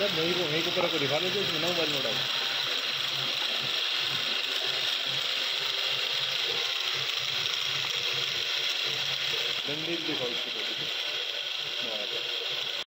अरे मेरे को मेरे को पर को दिखा दो उसमें ना मोबाइल में डालो गंदी दिखाओ उसको